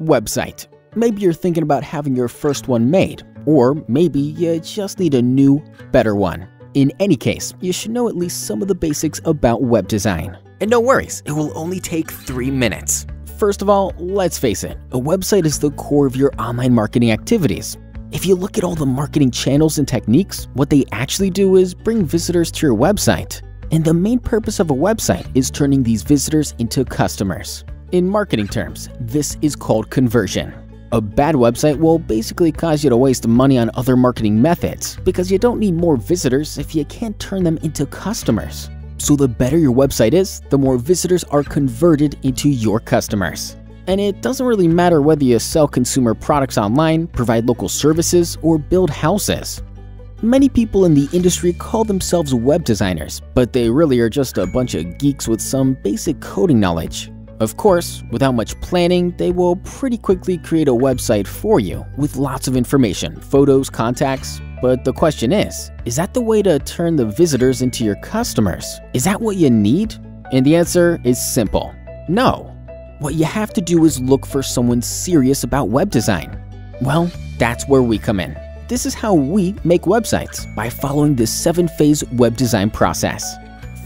Website. Maybe you're thinking about having your first one made, or maybe you just need a new, better one. In any case, you should know at least some of the basics about web design. And no worries, it will only take 3 minutes. First of all, let's face it, a website is the core of your online marketing activities. If you look at all the marketing channels and techniques, what they actually do is bring visitors to your website. And the main purpose of a website is turning these visitors into customers. In marketing terms, this is called conversion. A bad website will basically cause you to waste money on other marketing methods because you don't need more visitors if you can't turn them into customers. So the better your website is, the more visitors are converted into your customers. And it doesn't really matter whether you sell consumer products online, provide local services, or build houses. Many people in the industry call themselves web designers, but they really are just a bunch of geeks with some basic coding knowledge. Of course, without much planning, they will pretty quickly create a website for you with lots of information, photos, contacts. But the question is, is that the way to turn the visitors into your customers? Is that what you need? And the answer is simple no. What you have to do is look for someone serious about web design. Well, that's where we come in. This is how we make websites by following the seven phase web design process.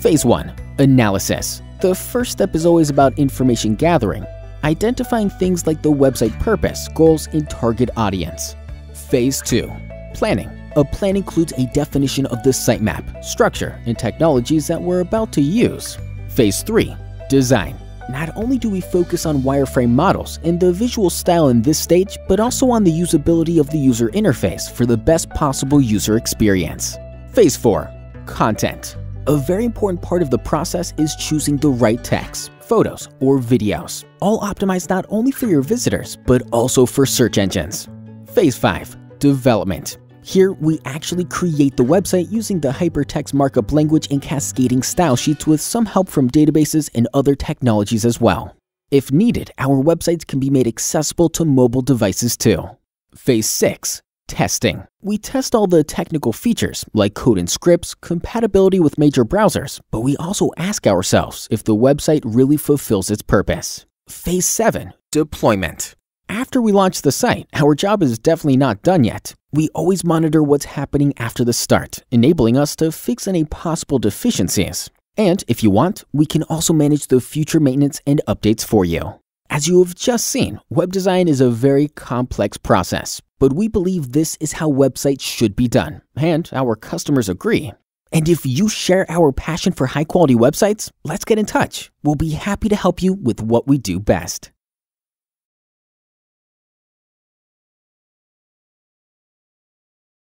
Phase 1 Analysis. The first step is always about information gathering, identifying things like the website purpose, goals, and target audience. Phase 2 Planning. A plan includes a definition of the sitemap, structure, and technologies that we're about to use. Phase 3 Design. Not only do we focus on wireframe models and the visual style in this stage, but also on the usability of the user interface for the best possible user experience. Phase 4 Content. A very important part of the process is choosing the right text, photos, or videos, all optimized not only for your visitors, but also for search engines. Phase 5 Development. Here, we actually create the website using the hypertext markup language and cascading style sheets with some help from databases and other technologies as well. If needed, our websites can be made accessible to mobile devices too. Phase 6 Testing. We test all the technical features like code and scripts, compatibility with major browsers, but we also ask ourselves if the website really fulfills its purpose. Phase 7 Deployment. After we launch the site, our job is definitely not done yet. We always monitor what's happening after the start, enabling us to fix any possible deficiencies. And if you want, we can also manage the future maintenance and updates for you. As you have just seen, web design is a very complex process, but we believe this is how websites should be done, and our customers agree. And if you share our passion for high quality websites, let's get in touch. We'll be happy to help you with what we do best.